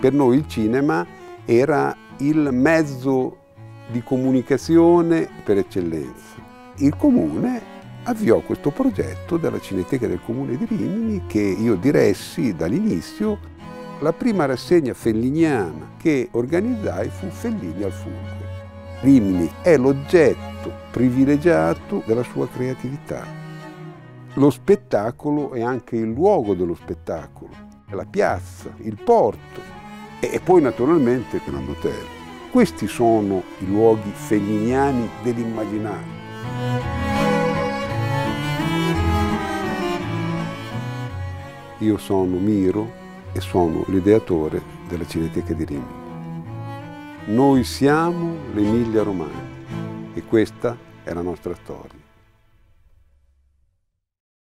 Per noi il cinema era il mezzo di comunicazione per eccellenza. Il comune avviò questo progetto della Cineteca del Comune di Rimini che io diressi dall'inizio. La prima rassegna felliniana che organizzai fu Fellini al Fulcro. Rimini è l'oggetto privilegiato della sua creatività. Lo spettacolo è anche il luogo dello spettacolo, la piazza, il porto e poi naturalmente Grand Hotel. Questi sono i luoghi felliniani dell'immaginario. Io sono Miro e sono l'ideatore della Cineteca di Rimini. Noi siamo l'Emilia Romagna e questa è la nostra storia.